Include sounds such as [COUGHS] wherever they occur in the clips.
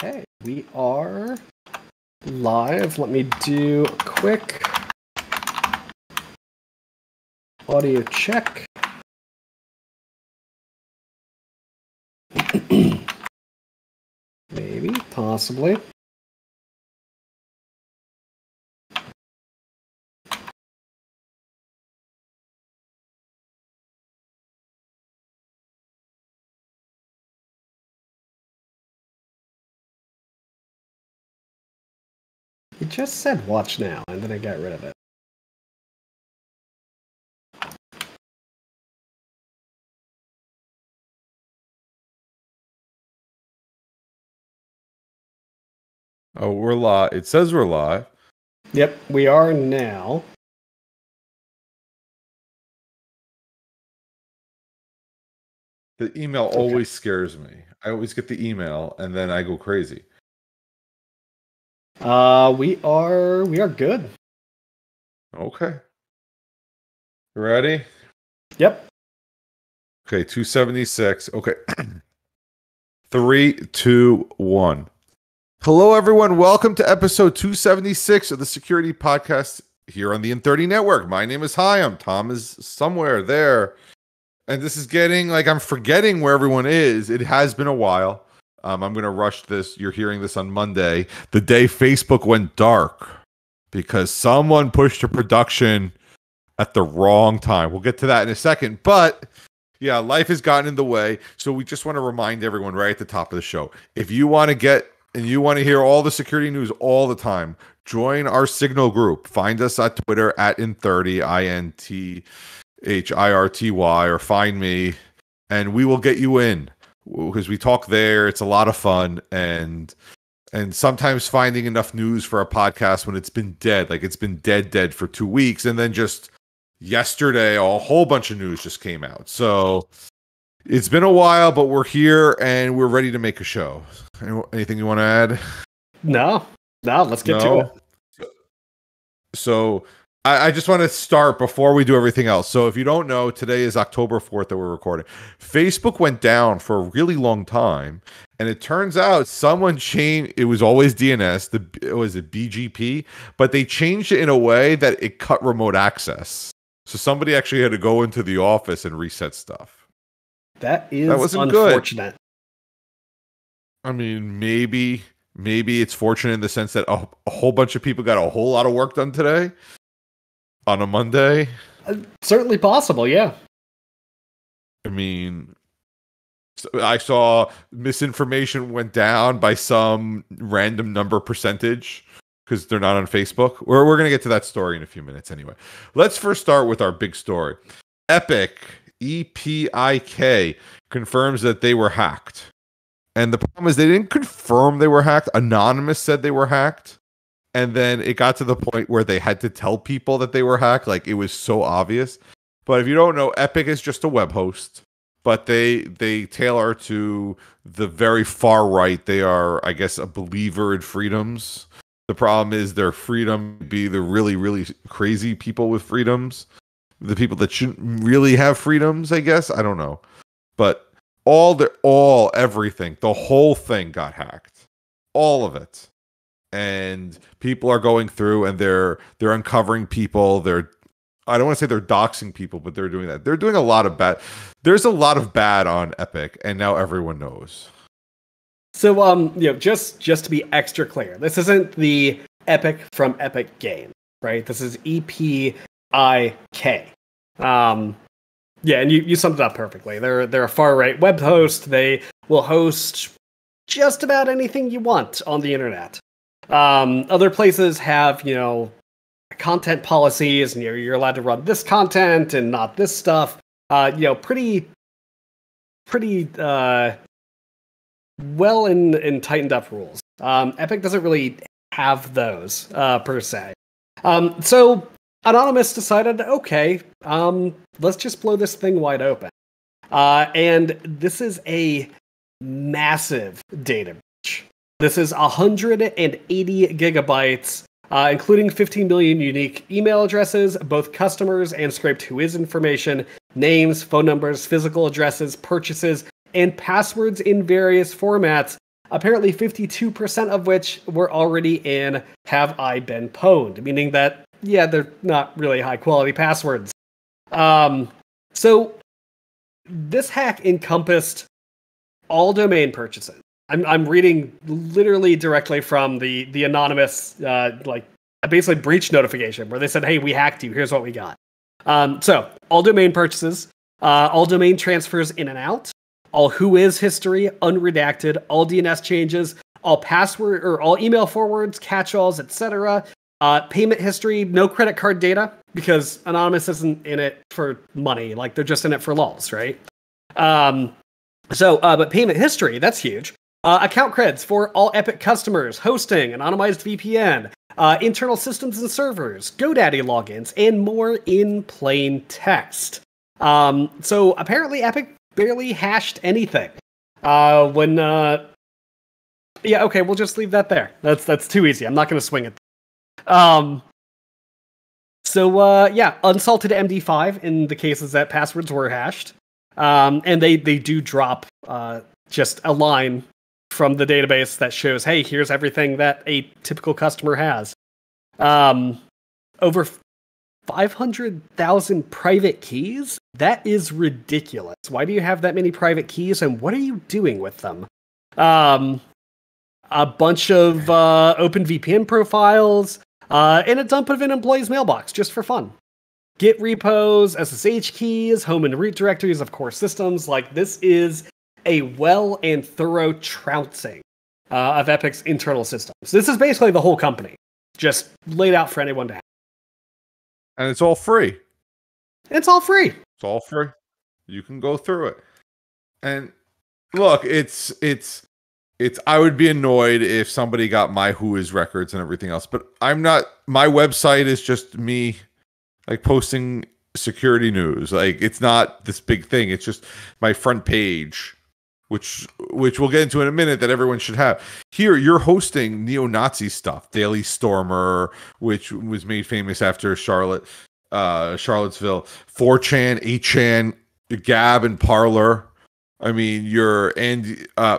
Okay, we are live. Let me do a quick audio check. [CLEARS THROAT] Maybe, possibly. Just said watch now, and then I got rid of it. Oh, we're live. It says we're live. Yep, we are now. The email Okay. always scares me. I always get the email and then I go crazy. Uh, we are we are good. Okay. Ready? Yep. Okay, 276. Okay. [CLEARS THROAT] Three, two, one. Hello, everyone. Welcome to episode 276 of the Security Podcast here on the In30 Network. My name is Hi. I'm Tom is somewhere there. And this is getting like I'm forgetting where everyone is. It has been a while. Um, I'm going to rush this. You're hearing this on Monday, the day Facebook went dark because someone pushed a production at the wrong time. We'll get to that in a second. But yeah, life has gotten in the way. So we just want to remind everyone right at the top of the show if you want to get and you want to hear all the security news all the time, join our Signal group. Find us at Twitter at In30, I N T H I R T Y, or find me and we will get you in because we talk there. It's a lot of fun and and sometimes finding enough news for a podcast when it's been dead, like it's been dead, dead for two weeks, and then just yesterday a whole bunch of news just came out. So it's been a while, but we're here and we're ready to make a show. Anything you want to add? No, no. Let's get to it. So I, I just want to start before we do everything else. So if you don't know, today is October 4th that we're recording. Facebook went down for a really long time. And it turns out someone changed it was always DNS, the it was a BGP, but they changed it in a way that it cut remote access. So somebody actually had to go into the office and reset stuff. That is That wasn't good. unfortunate. I mean, maybe maybe it's fortunate in the sense that a, a whole bunch of people got a whole lot of work done today on a Monday. Uh, certainly possible. Yeah. I mean, I saw misinformation went down by some random number percentage because they're not on Facebook. We're, we're going to get to that story in a few minutes anyway. Let's first start with our big story. Epik, E P I K, confirms that they were hacked. And the problem is they didn't confirm they were hacked. Anonymous said they were hacked. And then it got to the point where they had to tell people that they were hacked. Like it was so obvious. But if you don't know, Epik is just a web host, but they they tailor to the very far right. They are, I guess, a believer in freedoms. The problem is their freedom be the really, really crazy people with freedoms, the people that shouldn't really have freedoms. I guess I don't know, but all the all everything, the whole thing got hacked, all of it, and people are going through and they're they're uncovering people. They're I don't want to say they're doxing people, but they're doing that. They're doing a lot of bad. There's a lot of bad on Epik, and now everyone knows. So, um, you know, just just to be extra clear, this isn't the Epic from Epic Game, right? This is E P I K. Um, yeah, and you, you summed it up perfectly. They're they're a far right web host. They will host just about anything you want on the internet. Um, other places have you know content policies, and you're you're allowed to run this content and not this stuff. Uh, you know, pretty pretty uh well in in tightened up rules. Um, Epik doesn't really have those uh, per se. Um, so Anonymous decided, okay, um, let's just blow this thing wide open. Uh, and this is a massive data breach. This is 180 gigabytes, uh, including 15 million unique email addresses, both customers and scraped Whois information, names, phone numbers, physical addresses, purchases, and passwords in various formats. apparently 52% of which were already in Have I Been Pwned, meaning that, yeah, they're not really high quality passwords. Um, so this hack encompassed all domain purchases. I'm, I'm reading literally directly from the, the anonymous, uh, like, basically breach notification where they said, hey, we hacked you. Here's what we got. Um, so all domain purchases, uh, all domain transfers in and out, all Whois history, unredacted, all DNS changes, all password or all email forwards, catch-alls, etc. Uh, payment history, no credit card data because Anonymous isn't in it for money. Like they're just in it for lulls, right? Um, so, uh, but payment history, that's huge. Uh, account creds for all Epik customers, hosting, anonymized VPN, uh, internal systems and servers, GoDaddy logins, and more in plain text. Um, so apparently, Epik barely hashed anything. Uh, when uh, yeah, okay, we'll just leave that there. That's that's too easy. I'm not going to swing it. Um, so uh, yeah, unsalted MD5 in the cases that passwords were hashed, um, and they they do drop uh, just a line from the database that shows, hey, here's everything that a typical customer has. Um, over 500,000 private keys? That is ridiculous. Why do you have that many private keys and what are you doing with them? Um, a bunch of uh, open VPN profiles, uh, and a dump of an employee's mailbox just for fun. Git repos, SSH keys, home and root directories of core systems. Like, this is a well and thorough trouncing uh, of Epik's internal systems. This is basically the whole company, just laid out for anyone to have and it's all free. It's all free. It's all free. You can go through it. And look, it's it's it's I would be annoyed if somebody got my Whois records and everything else, but I'm not my website is just me like posting security news. Like it's not this big thing. It's just my front page which which we'll get into in a minute that everyone should have. Here, you're hosting neo-Nazi stuff, Daily Stormer, which was made famous after Charlotte, uh, Charlottesville, 4chan, 8chan, Gab, and Parler. I mean, you're and uh,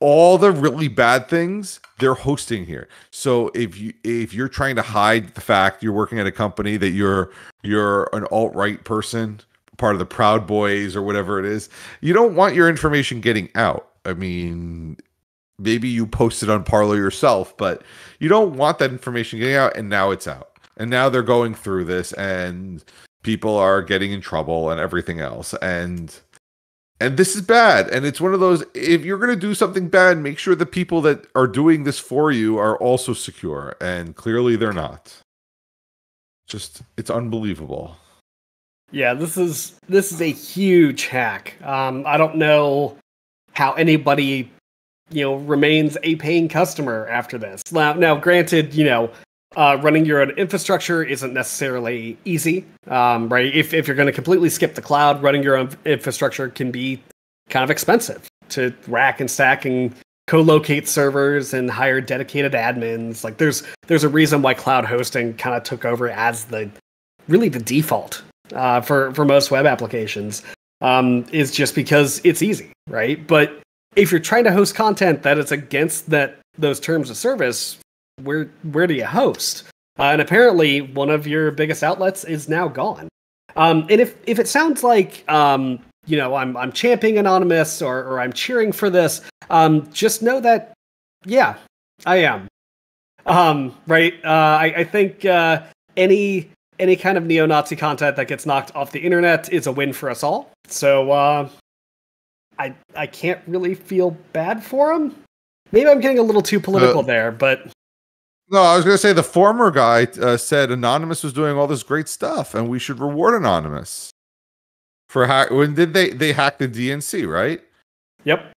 all the really bad things they're hosting here. So if you if you're trying to hide the fact you're working at a company that you're you're an alt right person part of the Proud Boys or whatever it is. You don't want your information getting out. I mean, maybe you posted it on Parler yourself, but you don't want that information getting out, and now it's out. And now they're going through this, and people are getting in trouble and everything else. And and this is bad. And it's one of those if you're going to do something bad, make sure the people that are doing this for you are also secure. And clearly they're not. Just it's unbelievable. Yeah, this is this is a huge hack. Um, I don't know how anybody, you know, remains a paying customer after this. Now, now, granted, you know, uh, running your own infrastructure isn't necessarily easy, um, right? If if you're going to completely skip the cloud, running your own infrastructure can be kind of expensive to rack and stack and co-locate servers and hire dedicated admins. Like, there's there's a reason why cloud hosting kind of took over as the really the default uh, for for most web applications um, is just because it's easy, right? But if you're trying to host content that is against that those terms of service, where where do you host? Uh, and apparently, one of your biggest outlets is now gone. Um, and if if it sounds like um, you know I'm I'm championing anonymous or or I'm cheering for this, um, just know that yeah, I am. Um, right? Uh, I, I think uh, any any kind of neo-Nazi content that gets knocked off the internet is a win for us all. So uh, I I can't really feel bad for him. Maybe I'm getting a little too political uh, there, but no, I was going to say the former guy uh, said Anonymous was doing all this great stuff, and we should reward Anonymous for hack. When did they they hack the DNC? Right. Yep.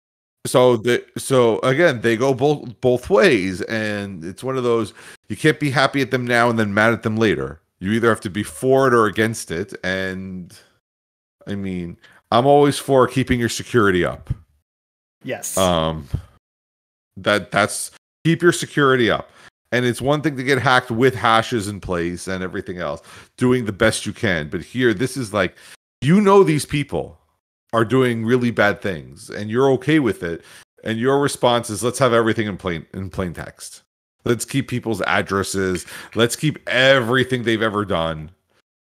So the so again they go both both ways, and it's one of those you can't be happy at them now and then mad at them later. You either have to be for it or against it. And I mean, I'm always for keeping your security up. Yes. Um that that's keep your security up. And it's one thing to get hacked with hashes in place and everything else, doing the best you can. But here, this is like, you know, these people are doing really bad things and you're okay with it. And your response is let's have everything in plain in plain text. Let's keep people's addresses. Let's keep everything they've ever done.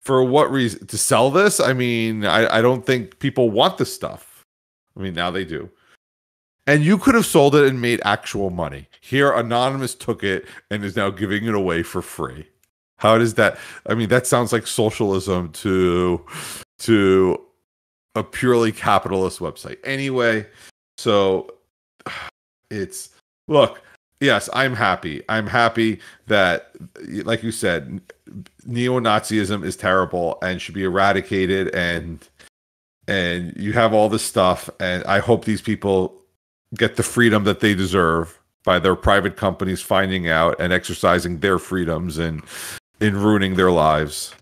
For what reason? To sell this? I mean, I, I don't think people want this stuff. I mean, now they do. And you could have sold it and made actual money. Here, Anonymous took it and is now giving it away for free. How does that? I mean, that sounds like socialism to to a purely capitalist website. Anyway, so [SIGHS] it's look, yes, I'm happy. I'm happy that, like you said, neo-Nazism is terrible and should be eradicated, and and you have all this stuff, and I hope these people get the freedom that they deserve by their private companies finding out and exercising their freedoms and in ruining their lives.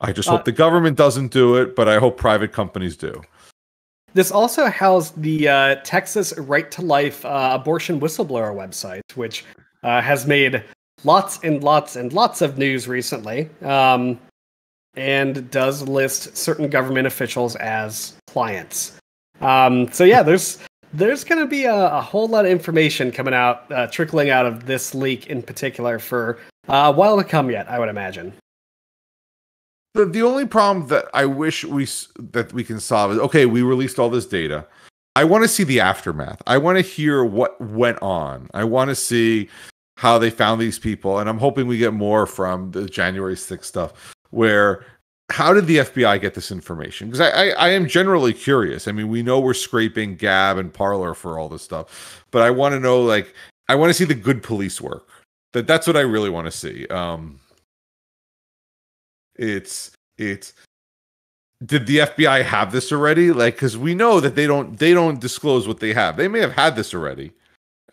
I just uh, hope the government doesn't do it, but I hope private companies do. This also housed the uh, Texas Right to Life uh, abortion whistleblower website, which uh, has made lots and lots and lots of news recently, um, and does list certain government officials as clients. Um, so yeah, there's there's going to be a, a, whole lot of information coming out, uh, trickling out of this leak in particular for uh, a while to come yet, I would imagine. The, the only problem that I wish we that we can solve is okay. We released all this data. I want to see the aftermath. I want to hear what went on. I want to see how they found these people, and I'm hoping we get more from the January 6th stuff. Where how did the FBI get this information? Because I, I, I am generally curious. I mean, we know we're scraping Gab and Parler for all this stuff, but I want to know like I want to see the good police work. That that's what I really want to see. Um, it's it's did the FBI have this already? Like, because we know that they don't they don't disclose what they have. They may have had this already,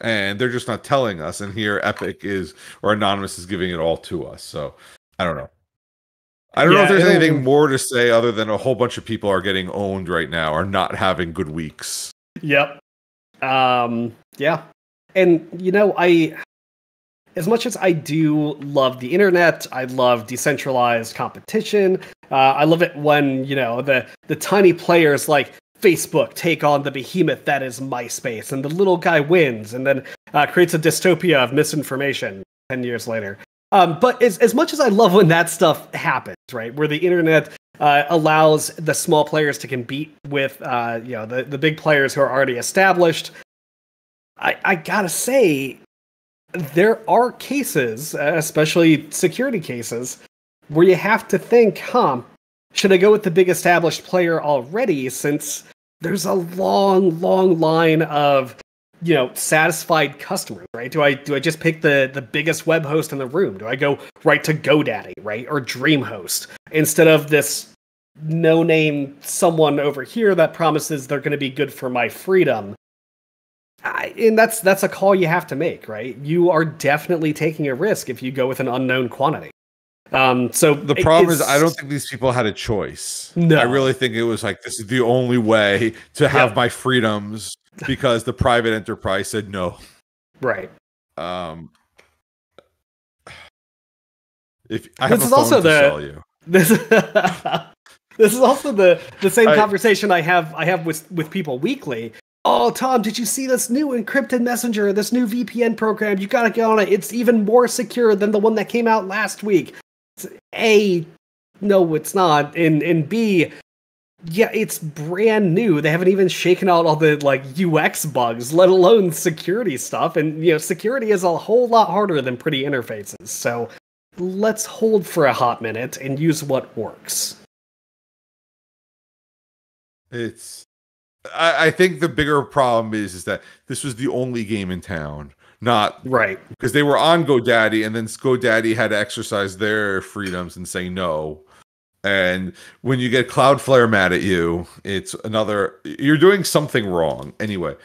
and they're just not telling us. And here, Epik is or Anonymous is giving it all to us. So I don't know. I don't yeah, know if there's anything more to say other than a whole bunch of people are getting owned right now, are not having good weeks. Yep. Um. Yeah. And you know, I as much as I do love the internet, I love decentralized competition. Uh, I love it when you know the the tiny players like Facebook take on the behemoth that is MySpace, and the little guy wins, and then uh, creates a dystopia of misinformation ten years later. Um, but as as much as I love when that stuff happens, right, where the internet uh, allows the small players to compete with uh, you know the the big players who are already established. I, I gotta say, there are cases, especially security cases, where you have to think, huh, should I go with the big established player already since there's a long, long line of you know satisfied customers right? Do i do i just pick the the biggest web host in the room? Do i go right to godaddy right? Or dreamhost instead of this no name someone over here that promises they're going to be good for my freedom I, and that's that's a call you have to make, right? You are definitely taking a risk if you go with an unknown quantity. Um, so the problem is, I don't think these people had a choice. No, I really think it was like this is the only way to have my freedoms because the private enterprise said no. Right. Um. If I have this is also the this [LAUGHS] this is also the the same I, conversation I have I have with with people weekly Oh, Tom, did you see this new encrypted messenger, this new VPN program? You gotta get on it. It's even more secure than the one that came out last week. A, no, it's not. And and B, yeah, it's brand new. They haven't even shaken out all the like UX bugs, let alone security stuff. And you know, security is a whole lot harder than pretty interfaces. So let's hold for a hot minute and use what works. It's I, I think the bigger problem is is that this was the only game in town not right because they were on GoDaddy, and then GoDaddy had to exercise their freedoms and say no. And when you get Cloudflare mad at you, it's another you're doing something wrong. Anyway,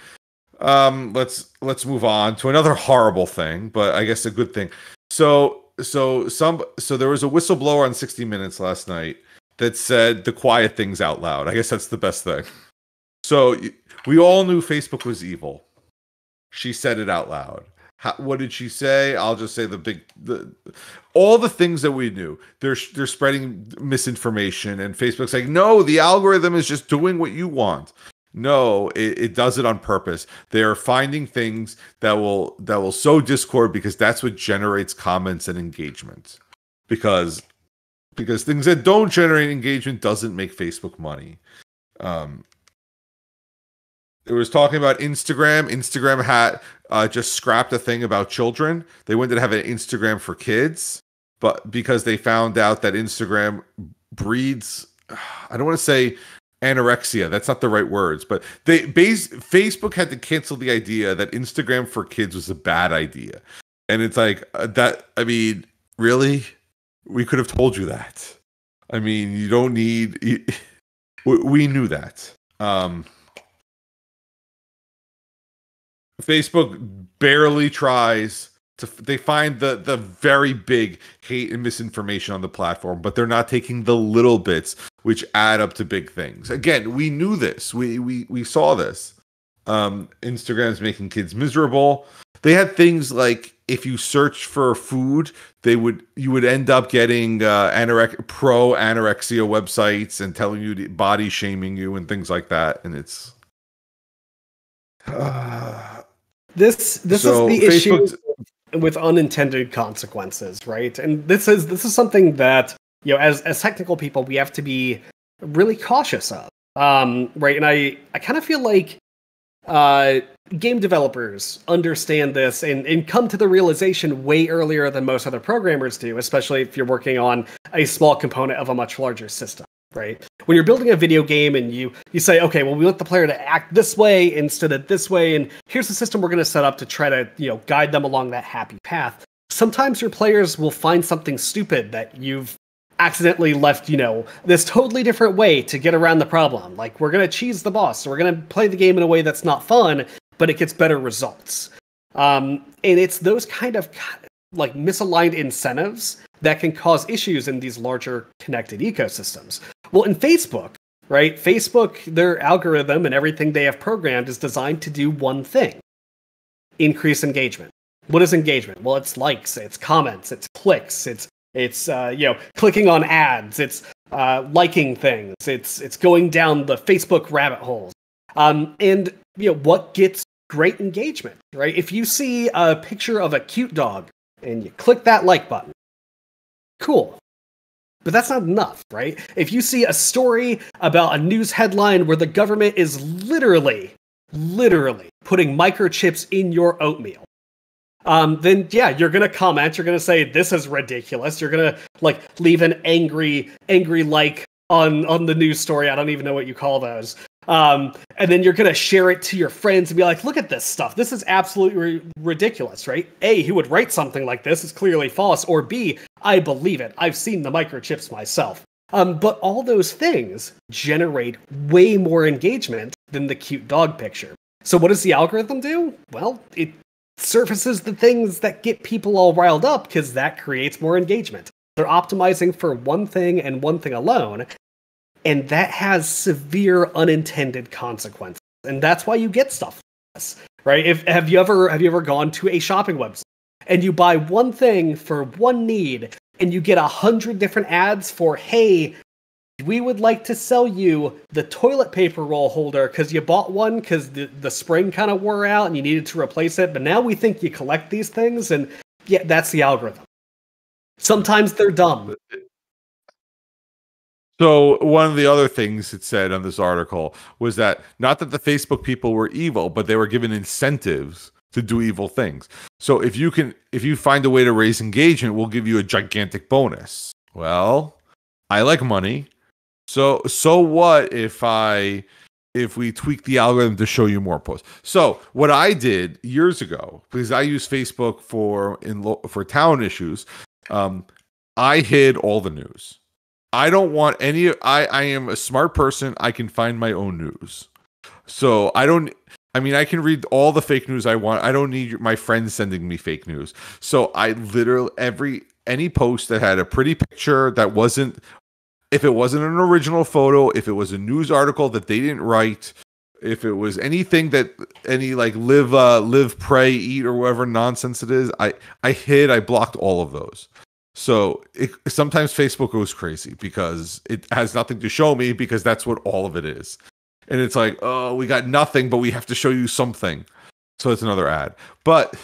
um, let's let's move on to another horrible thing, but I guess a good thing. So so some so there was a whistleblower on 60 Minutes last night that said the quiet things out loud. I guess that's the best thing. So we all knew Facebook was evil. She said it out loud. How, what did she say? I'll just say the big, the, all the things that we knew. They're they're spreading misinformation, and Facebook's like, no, the algorithm is just doing what you want. No, it, it does it on purpose. They are finding things that will that will sow discord because that's what generates comments and engagement. Because because things that don't generate engagement doesn't make Facebook money. Um, it was talking about Instagram. Instagram had uh, just scrapped a thing about children. They wanted to have an Instagram for kids, but because they found out that Instagram breeds, I don't want to say anorexia. That's not the right words, but they base Facebook had to cancel the idea that Instagram for kids was a bad idea. And it's like uh, that. I mean, really, we could have told you that. I mean, you don't need. You, [LAUGHS] we knew that. Um, Facebook barely tries to they find the the very big hate and misinformation on the platform, but they're not taking the little bits which add up to big things. Again, we knew this. We we we saw this. Um Instagram's making kids miserable. They had things like if you search for food, they would you would end up getting uh, anorec- pro anorexia websites and telling you to, body shaming you and things like that, and it's. Uh, [SIGHS] this this so is the Facebook issue with unintended consequences, right? And this is this is something that you know, as as technical people, we have to be really cautious of, um, right? And I I kind of feel like uh, game developers understand this and, and come to the realization way earlier than most other programmers do, especially if you're working on a small component of a much larger system right? When you're building a video game and you you say okay well we want the player to act this way instead of this way and here's the system we're going to set up to try to you know guide them along that happy path sometimes your players will find something stupid that you've accidentally left you know this totally different way to get around the problem. Like we're going to cheese the boss we're going to play the game in a way that's not fun but it gets better results. Um, and it's those kind of like misaligned incentives that can cause issues in these larger connected ecosystems. Well, in Facebook, right? Facebook, their algorithm and everything they have programmed is designed to do one thing increase engagement. What is engagement? Well, it's likes, it's comments, it's clicks, it's it's uh, you know clicking on ads, it's uh, liking things, it's it's going down the Facebook rabbit holes. Um, and you know what gets great engagement, right? If you see a picture of a cute dog and you click that like button, cool. But that's not enough, right? If you see a story about a news headline where the government is literally, literally putting microchips in your oatmeal, um, then yeah, you're gonna comment. You're gonna say this is ridiculous. You're gonna like leave an angry, angry like on on the news story. I don't even know what you call those. Um, and then you're gonna share it to your friends and be like, "Look at this stuff. This is absolutely ridiculous, right?" A, who would write something like this is clearly false, or B, I believe it. I've seen the microchips myself. Um, but all those things generate way more engagement than the cute dog picture. So what does the algorithm do? Well, it surfaces the things that get people all riled up because that creates more engagement. They're optimizing for one thing and one thing alone, and that has severe unintended consequences. And that's why you get stuff like this, right? If have you ever have you ever gone to a shopping website and you buy one thing for one need and you get a hundred different ads for hey we would like to sell you the toilet paper roll holder because you bought one because the, the spring kind of wore out and you needed to replace it but now we think you collect these things and yeah that's the algorithm sometimes they're dumb uh, so one of the other things it said on this article was that not that the Facebook people were evil, but they were given incentives to do evil things. So if you can if you find a way to raise engagement, we'll give you a gigantic bonus. Well, I like money. So so what if I if we tweak the algorithm to show you more posts. So what I did years ago, because I use Facebook for in lo- for town issues, um, I hid all the news. I don't want any I I am a smart person. I can find my own news. So I don't I mean I can read all the fake news I want. I don't need my friends sending me fake news. So I literally every any post that had a pretty picture that wasn't if it wasn't an original photo, if it was a news article that they didn't write, if it was anything that any like live uh live pray eat or whatever nonsense it is, I I hid, I blocked all of those. So it, sometimes Facebook goes crazy because it has nothing to show me because that's what all of it is. and it's like, oh, we got nothing, but we have to show you something. So it's another ad. But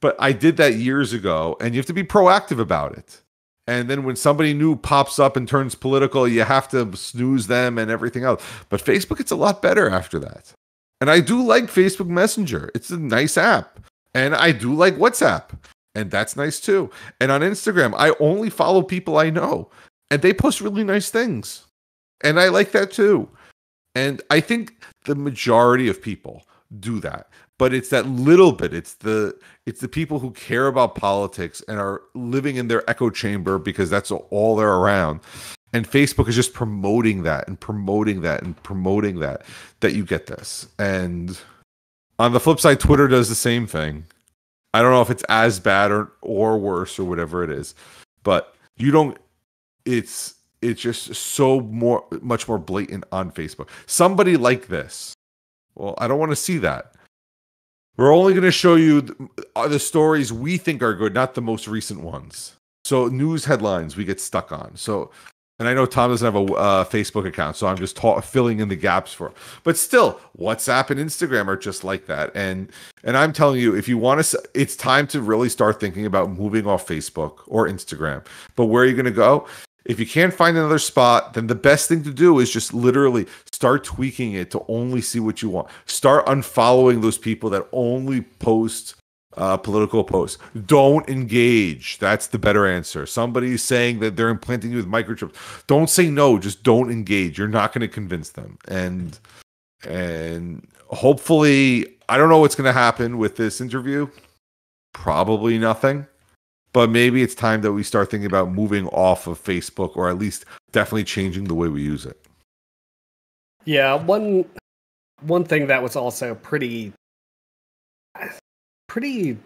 but I did that years ago, and you have to be proactive about it. And then when somebody new pops up and turns political, you have to snooze them and everything else. But Facebook, it's a lot better after that. And I do like Facebook Messenger. It's a nice app. And I do like WhatsApp. And that's nice too. And on Instagram, I only follow people I know. And they post really nice things. And I like that too. And I think the majority of people do that but it's that little bit it's the it's the people who care about politics and are living in their echo chamber because that's all they're around and facebook is just promoting that and promoting that and promoting that that you get this and on the flip side twitter does the same thing i don't know if it's as bad or or worse or whatever it is but you don't it's it's just so more much more blatant on facebook somebody like this well i don't want to see that we're only going to show you uh, the stories we think are good, not the most recent ones. So news headlines we get stuck on. So, and I know Tom doesn't have a uh, Facebook account, so I'm just ta- filling in the gaps for. Him. But still, WhatsApp and Instagram are just like that. And and I'm telling you, if you want to, it's time to really start thinking about moving off Facebook or Instagram. But where are you going to go? If you can't find another spot, then the best thing to do is just literally start tweaking it to only see what you want. Start unfollowing those people that only post uh, political posts. Don't engage. That's the better answer. Somebody's saying that they're implanting you with microchips. Don't say no. Just don't engage. You're not going to convince them. And and hopefully, I don't know what's going to happen with this interview. Probably nothing but maybe it's time that we start thinking about moving off of Facebook or at least definitely changing the way we use it. Yeah, one one thing that was also pretty pretty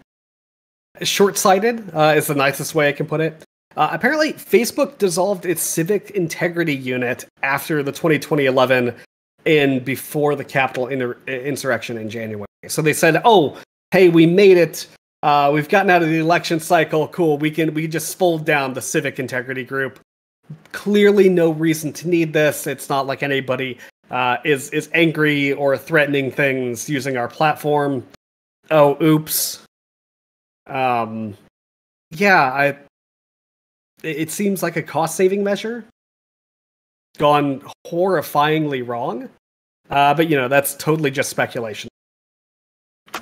short-sighted uh, is the nicest way I can put it. Uh, apparently, Facebook dissolved its civic integrity unit after the 2020-11 and before the Capitol inter- insurrection in January. So they said, "Oh, hey, we made it. Uh, we've gotten out of the election cycle. Cool. We can we can just fold down the civic integrity group. Clearly, no reason to need this. It's not like anybody uh, is is angry or threatening things using our platform. Oh, oops. Um, yeah, I. It seems like a cost saving measure gone horrifyingly wrong. Uh, but you know that's totally just speculation I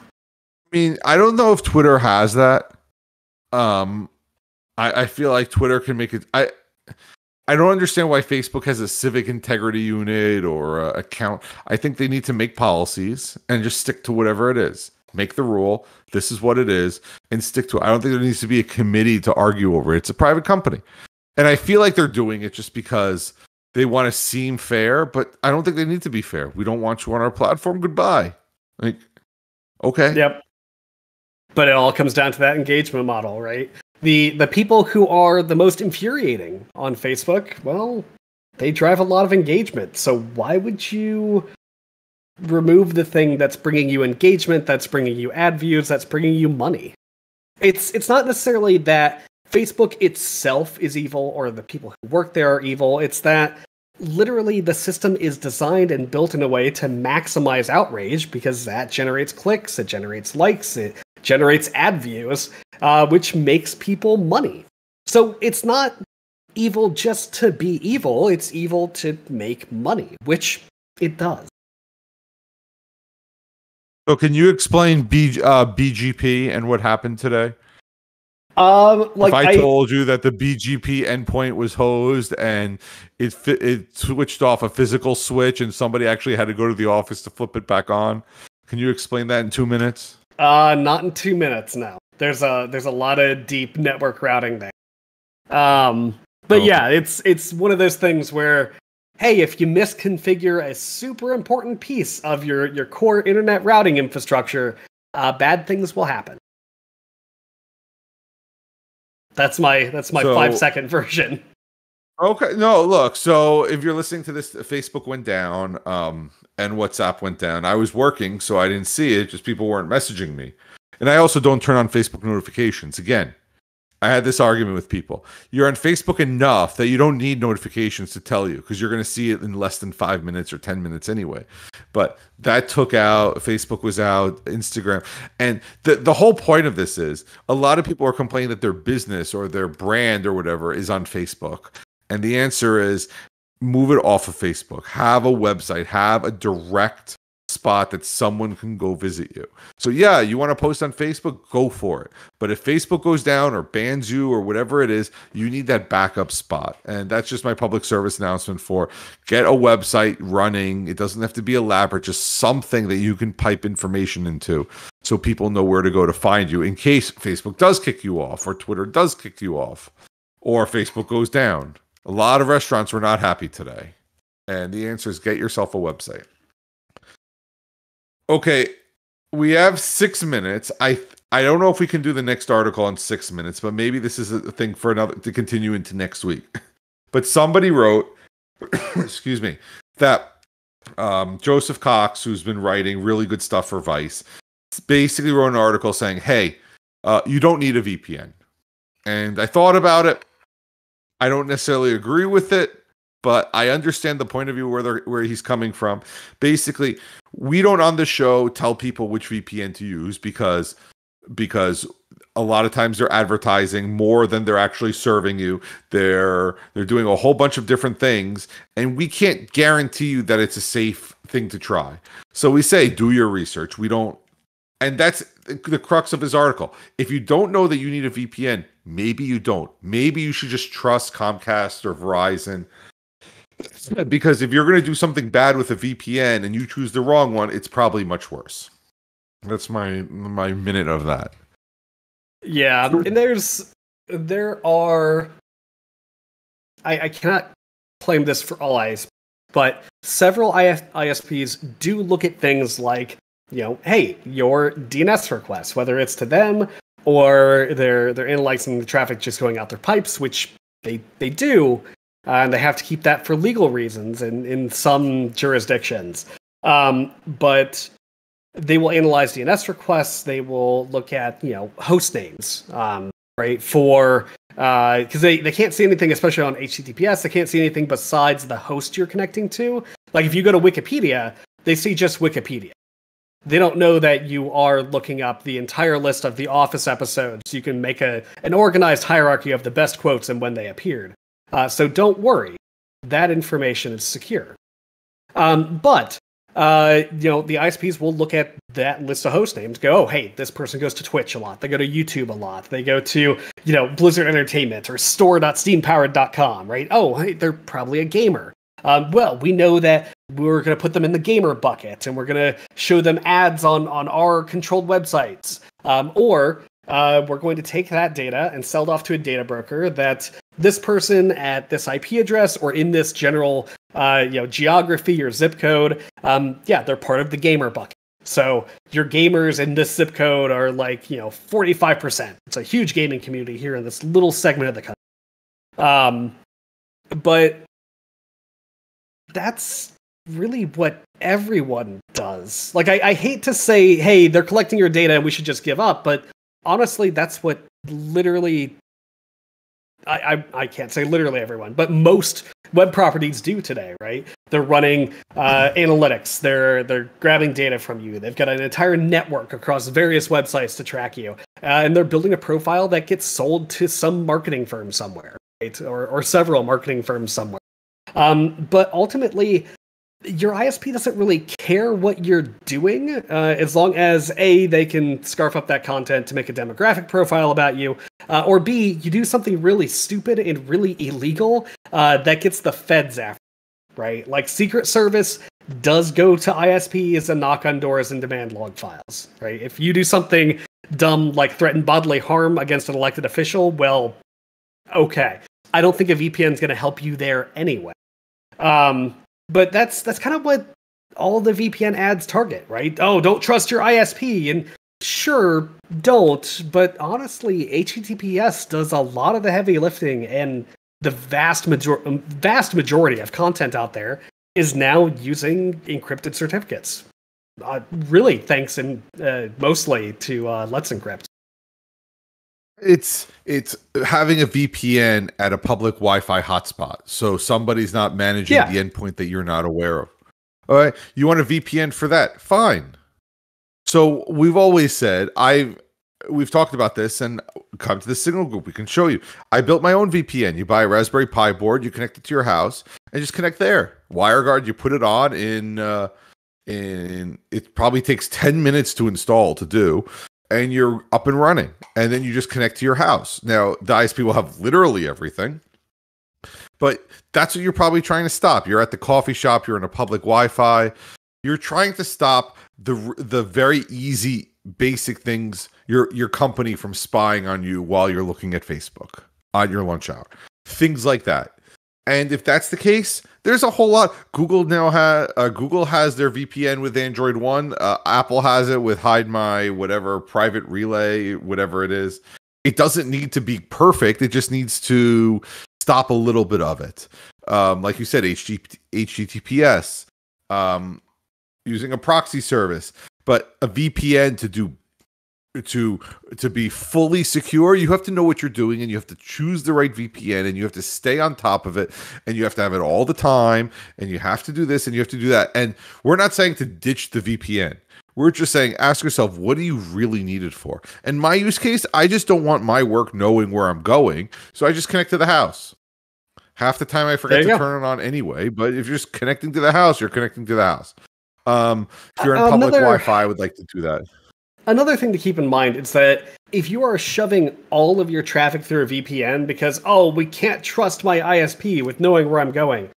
mean, I don't know if Twitter has that. Um, I, I feel like Twitter can make it. I I don't understand why Facebook has a civic integrity unit or account. I think they need to make policies and just stick to whatever it is. Make the rule. This is what it is, and stick to it. I don't think there needs to be a committee to argue over it. It's a private company, and I feel like they're doing it just because they want to seem fair. But I don't think they need to be fair. We don't want you on our platform. Goodbye. Like, okay. Yep but it all comes down to that engagement model, right? The the people who are the most infuriating on Facebook, well, they drive a lot of engagement. So why would you remove the thing that's bringing you engagement, that's bringing you ad views, that's bringing you money? It's it's not necessarily that Facebook itself is evil or the people who work there are evil. It's that literally the system is designed and built in a way to maximize outrage because that generates clicks, it generates likes, it generates ad views, uh, which makes people money. So it's not evil just to be evil, it's evil to make money, which it does. So, can you explain B, uh, BGP and what happened today? Um, like if I, I, told you that the BGP endpoint was hosed and it it switched off a physical switch and somebody actually had to go to the office to flip it back on, can you explain that in two minutes? Uh, not in two minutes now. There's a there's a lot of deep network routing there. Um, but oh. yeah, it's it's one of those things where, hey, if you misconfigure a super important piece of your your core internet routing infrastructure, uh, bad things will happen. That's my that's my so, five second [LAUGHS] version. Okay, no, look. So if you're listening to this, Facebook went down. Um, and WhatsApp went down. I was working, so I didn't see it. Just people weren't messaging me. And I also don't turn on Facebook notifications. Again, I had this argument with people. You're on Facebook enough that you don't need notifications to tell you because you're going to see it in less than five minutes or 10 minutes anyway. But that took out, Facebook was out, Instagram. And the, the whole point of this is a lot of people are complaining that their business or their brand or whatever is on Facebook. And the answer is move it off of Facebook. Have a website, have a direct spot that someone can go visit you. So yeah, you want to post on Facebook, go for it. But if Facebook goes down or bans you or whatever it is, you need that backup spot. And that's just my public service announcement for get a website running. It doesn't have to be elaborate, just something that you can pipe information into so people know where to go to find you in case Facebook does kick you off or Twitter does kick you off or Facebook goes down. A lot of restaurants were not happy today. And the answer is get yourself a website. Okay, we have six minutes. I I don't know if we can do the next article in six minutes, but maybe this is a thing for another to continue into next week. [LAUGHS] But somebody wrote, [COUGHS] excuse me, that um, Joseph Cox, who's been writing really good stuff for Vice, basically wrote an article saying, "Hey, uh, you don't need a VPN." And I thought about it. I don't necessarily agree with it, but I understand the point of view where where he's coming from. Basically, we don't on the show tell people which VPN to use because because a lot of times they're advertising more than they're actually serving you. They're they're doing a whole bunch of different things and we can't guarantee you that it's a safe thing to try. So we say do your research. We don't and that's the crux of his article. If you don't know that you need a VPN, maybe you don't. Maybe you should just trust Comcast or Verizon because if you're going to do something bad with a VPN and you choose the wrong one, it's probably much worse. That's my my minute of that. Yeah, and there's there are I, I cannot claim this for all ISPs, but several ISPs do look at things like, you know, hey, your DNS request, whether it's to them or they're they're analyzing the traffic just going out their pipes, which they they do, uh, and they have to keep that for legal reasons in, in some jurisdictions. Um, but they will analyze DNS requests. They will look at you know host names, um, right? For because uh, they they can't see anything, especially on HTTPS. They can't see anything besides the host you're connecting to. Like if you go to Wikipedia, they see just Wikipedia. They don't know that you are looking up the entire list of the Office episodes. You can make a an organized hierarchy of the best quotes and when they appeared. Uh, so don't worry, that information is secure. Um, but uh, you know, the ISPs will look at that list of host names, go, oh, hey, this person goes to Twitch a lot. They go to YouTube a lot. They go to, you know, Blizzard Entertainment or store.steampowered.com, right? Oh, hey, they're probably a gamer. Um, well, we know that we're going to put them in the gamer bucket and we're going to show them ads on, on our controlled websites. Um, or uh, we're going to take that data and sell it off to a data broker that this person at this IP address or in this general uh, you know geography or zip code, um, yeah, they're part of the gamer bucket. So your gamers in this zip code are like you know 45%. It's a huge gaming community here in this little segment of the country. Um, but that's really what everyone does. Like I, I hate to say, hey, they're collecting your data and we should just give up, but honestly, that's what literally I, I, I can't say literally everyone, but most web properties do today, right? They're running uh, analytics. They're they're grabbing data from you. They've got an entire network across various websites to track you, uh, and they're building a profile that gets sold to some marketing firm somewhere, right? Or or several marketing firms somewhere. Um, but ultimately, your ISP doesn't really care what you're doing uh, as long as A, they can scarf up that content to make a demographic profile about you, uh, or B, you do something really stupid and really illegal uh, that gets the feds after, right? Like Secret Service does go to ISPs and knock on doors and demand log files, right? If you do something dumb like threaten bodily harm against an elected official, well, okay. I don't think a VPN is going to help you there anyway. Um, but that's that's kind of what all the VPN ads target, right? Oh, don't trust your ISP and sure don't, but honestly, HTTPS does a lot of the heavy lifting and the vast major- vast majority of content out there is now using encrypted certificates. Uh, really, thanks and uh, mostly to uh, Let's Encrypt. It's it's having a VPN at a public Wi-Fi hotspot, so somebody's not managing Yeah. the endpoint that you're not aware of. All right, you want a VPN for that? Fine. So we've always said I've we've talked about this and come to the Signal Group. We can show you. I built my own VPN. You buy a Raspberry Pi board, you connect it to your house, and just connect there. WireGuard, you put it on in uh, in it probably takes 10 minutes to install to do and you're up and running and then you just connect to your house. Now the isp will have literally everything but that's what you're probably trying to stop. You're at the coffee shop you're in a public wi-fi. You're trying to stop the the very easy basic things your your company from spying on you while you're looking at facebook on your lunch hour things like that. And if that's the case, there's a whole lot. Google now has uh, Google has their VPN with Android One. Uh, Apple has it with Hide My whatever private relay, whatever it is. It doesn't need to be perfect. It just needs to stop a little bit of it. Um, like you said, HTTPS, um, using a proxy service, but a VPN to do to to be fully secure you have to know what you're doing and you have to choose the right VPN and you have to stay on top of it and you have to have it all the time and you have to do this and you have to do that. And we're not saying to ditch the VPN we're just saying ask yourself what do you really need it for? And my use case I just don't want my work knowing where I'm going so I just connect to the house. Half the time I forget to go. turn it on anyway but if you're just connecting to the house you're connecting to the house. Um if you're in public Another- Wi-Fi I would like to do that Another thing to keep in mind is that if you are shoving all of your traffic through a VPN because, oh, we can't trust my ISP with knowing where I'm going.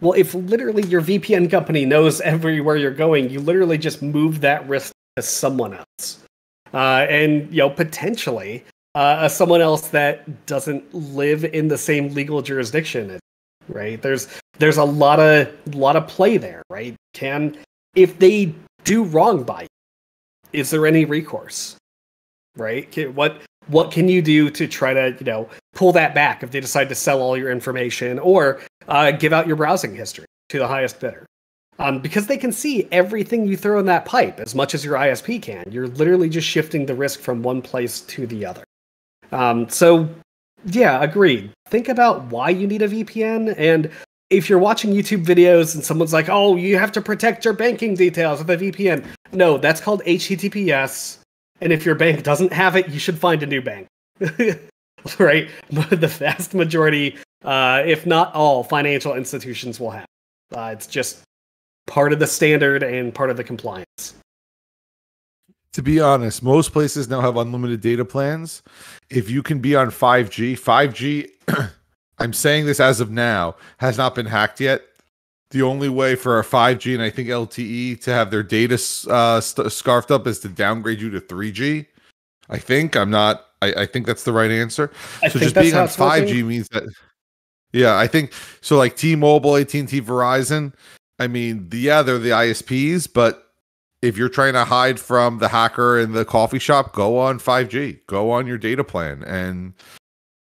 Well, if literally your VPN company knows [LAUGHS] everywhere you're going, you literally just move that risk to someone else. Uh, and, you know, potentially uh, someone else that doesn't live in the same legal jurisdiction, right? There's there's a lot of lot of play there, right? Can if they do wrong by you, is there any recourse? Right? Can- what what can you do to try to you know pull that back if they decide to sell all your information or uh, give out your browsing history to the highest bidder? Um, because they can see everything you throw in that pipe as much as your isp can. You're literally just shifting the risk from one place to the other. Um, so yeah agreed. Think about why you need a vpn and if you're watching youtube videos and someone's like oh you have to protect your banking details with a vpn no, that's called HTTPS. And if your bank doesn't have it, you should find a new bank. [LAUGHS] right? But [LAUGHS] the vast majority, uh, if not all, financial institutions will have. Uh, it's just part of the standard and part of the compliance. to be honest, most places now have unlimited data plans. If you can be on 5G, 5G, [CLEARS THROAT] I'm saying this as of now, has not been hacked yet. The only way for a 5G and I think LTE to have their data uh, st- scarfed up is to downgrade you to 3G. I think I'm not. I, I think that's the right answer. I so just being on 5G means that. Yeah, I think so. Like T-Mobile, AT&T, Verizon. I mean, the, yeah, they're the ISPs, but if you're trying to hide from the hacker in the coffee shop, go on 5G. Go on your data plan and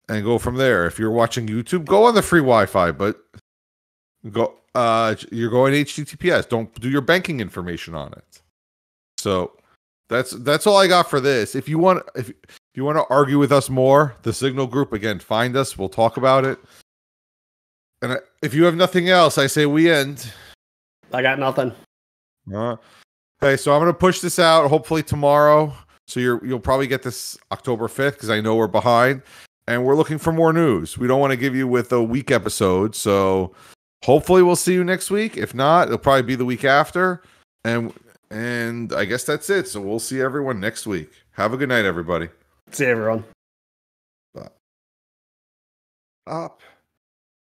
and go from there. If you're watching YouTube, go on the free Wi-Fi, but go uh you're going HTTPS. Don't do your banking information on it. So that's that's all I got for this. If you want if, if you want to argue with us more, the Signal group again, find us. We'll talk about it. And I- if you have nothing else, I say we end. I got nothing. Uh, okay, so I'm gonna push this out hopefully tomorrow. So you're you'll probably get this October 5th because I know we're behind, and we're looking for more news. We don't want to give you with a week episode, so hopefully we'll see you next week. If not, it'll probably be the week after, and and I guess that's it. So we'll see everyone next week. Have a good night, everybody. See everyone. Up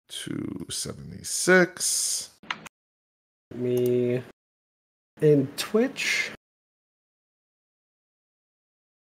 to 76. Me in Twitch.